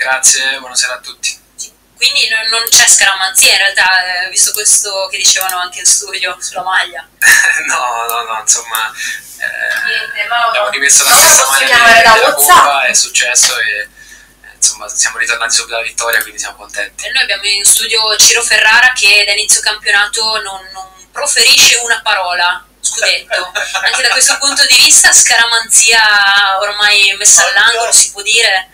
Grazie, buonasera a tutti. Quindi non, non c'è scaramanzia in realtà, eh, visto questo che dicevano anche in studio sulla maglia. no, no, no, insomma, eh, Niente, ma abbiamo rimesso la stessa maglia della Coppa, è successo e eh, insomma siamo ritornati subito alla vittoria, quindi siamo contenti. E noi abbiamo in studio Ciro Ferrara che da inizio campionato non, non proferisce una parola. Scudetto, anche da questo punto di vista, scaramanzia ormai messa all'angolo, si può dire.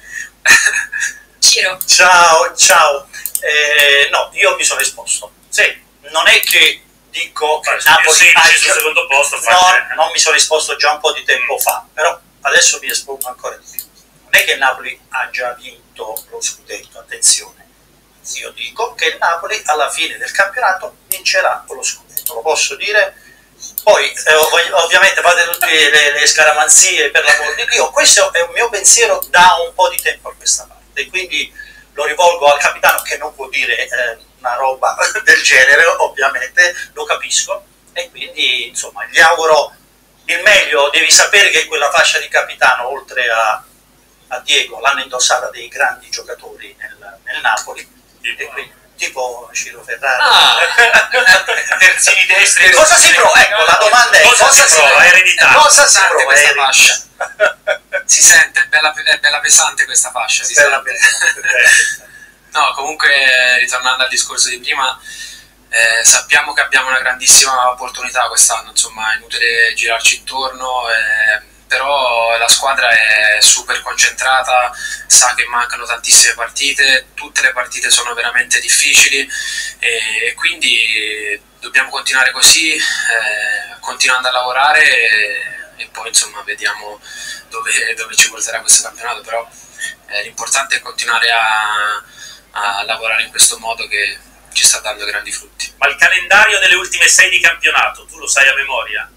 Ciro, Ciao, ciao. Eh, no, io mi sono esposto. Sì, non è che dico che Infatti, Napoli io 16 ha sul secondo posto, No, fa- non mi sono esposto già un po' di tempo fa, però adesso mi espongo ancora di più. Non è che il Napoli ha già vinto lo scudetto, attenzione. Io dico che il Napoli alla fine del campionato vincerà lo scudetto, lo posso dire. Poi eh, ov- ovviamente fate tutte le, le scaramanzie per l'amor di Dio, questo è un mio pensiero da un po' di tempo a questa parte, quindi lo rivolgo al capitano che non può dire eh, una roba del genere, ovviamente, lo capisco, e quindi insomma gli auguro il meglio, devi sapere che quella fascia di capitano, oltre a, a Diego, l'hanno indossata dei grandi giocatori nel, nel Napoli, e quindi, Ciro Ferrara. Ah, terzini destri Cosa si prova? Ecco, la domanda è cosa, si prova? Eredità. Cosa si prova? questa fascia. Si sente, è bella, è bella pesante questa fascia, si Bella sente. pesante. No, comunque ritornando al discorso di prima, eh, sappiamo che abbiamo una grandissima opportunità quest'anno, insomma è inutile girarci intorno, eh, però la squadra è super concentrata, sa che mancano tantissime partite, tutte le partite sono veramente difficili e, quindi dobbiamo continuare così, eh, continuando a lavorare e, e poi insomma vediamo dove, dove ci porterà questo campionato, però eh, l'importante è continuare a, a lavorare in questo modo che ci sta dando grandi frutti. Ma il calendario delle ultime sei di campionato, tu lo sai a memoria?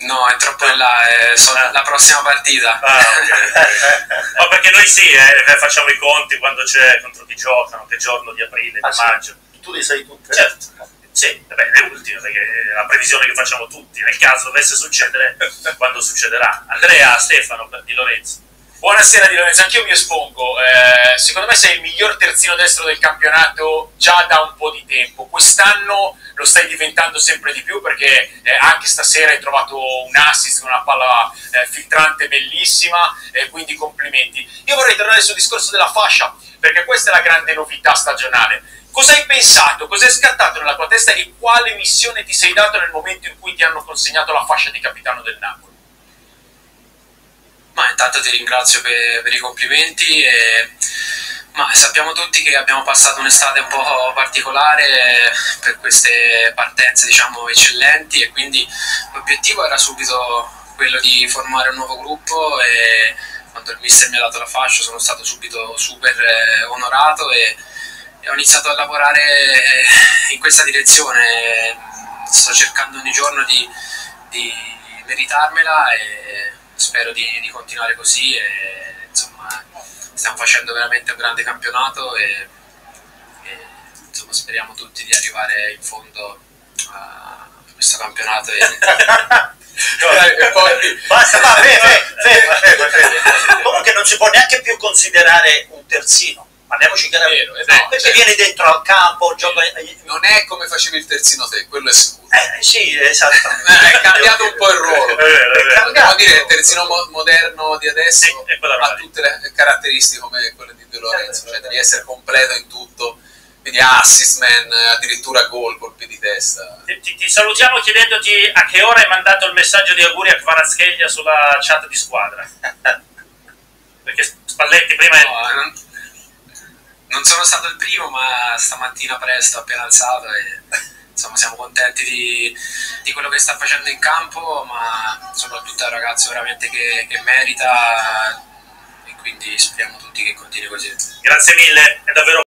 No, è troppo in là, è solo Ah. la prossima partita. Ah, ok. Ma perché noi sì, eh, facciamo i conti quando c'è contro chi giocano, che giorno di aprile, Ah, di sì. maggio. Tu le sai tutte? Certo. Sì, vabbè, le ultime, perché è la previsione che facciamo tutti, nel caso dovesse succedere, quando succederà. Andrea, Stefano, Di Lorenzo. Buonasera Di Lorenzo, anch'io mi espongo. Eh, secondo me sei il miglior terzino destro del campionato già da un po' di tempo. Quest'anno lo stai diventando sempre di più perché eh, anche stasera hai trovato un assist con una palla eh, filtrante bellissima, eh, quindi complimenti. Io vorrei tornare sul discorso della fascia perché questa è la grande novità stagionale. Cosa hai pensato? Cosa è scattato nella tua testa e quale missione ti sei dato nel momento in cui ti hanno consegnato la fascia di capitano del Napoli? Ma intanto ti ringrazio per, per i complimenti e ma sappiamo tutti che abbiamo passato un'estate un po' particolare per queste partenze diciamo eccellenti e quindi l'obiettivo era subito quello di formare un nuovo gruppo e quando il mister mi ha dato la fascia sono stato subito super eh, onorato e, e ho iniziato a lavorare eh, in questa direzione. Sto cercando ogni giorno di, di meritarmela e spero di, di continuare così e insomma stiamo facendo veramente un grande campionato e, e, insomma speriamo tutti di arrivare in fondo a questo campionato e, e poi Basta, va, ferma, ferma, ferma, ferma. Comunque non si può neanche più considerare un terzino. Parliamoci chiaramente. Vero, esatto. perché viene dentro al campo, gioca... Non è come facevi il terzino te, quello è sicuro. Eh sì. Eh, è cambiato un po' il ruolo. È vero, è vero. Dobbiamo dire che il terzino mo- moderno di adesso Sì, è ha tutte le caratteristiche come quelle di De Lorenzo, cioè devi essere completo in tutto, quindi assist man, addirittura gol, colpi di testa. Ti, ti- ti salutiamo chiedendoti a che ora hai mandato il messaggio di auguri a Kvaratskhelia sulla chat di squadra. Perché Spalletti prima è... No, non, non sono stato il primo, ma stamattina presto, appena alzato, e insomma siamo contenti di, di quello che sta facendo in campo, ma soprattutto è un ragazzo veramente che, che merita e quindi speriamo tutti che continui così. Grazie mille, è davvero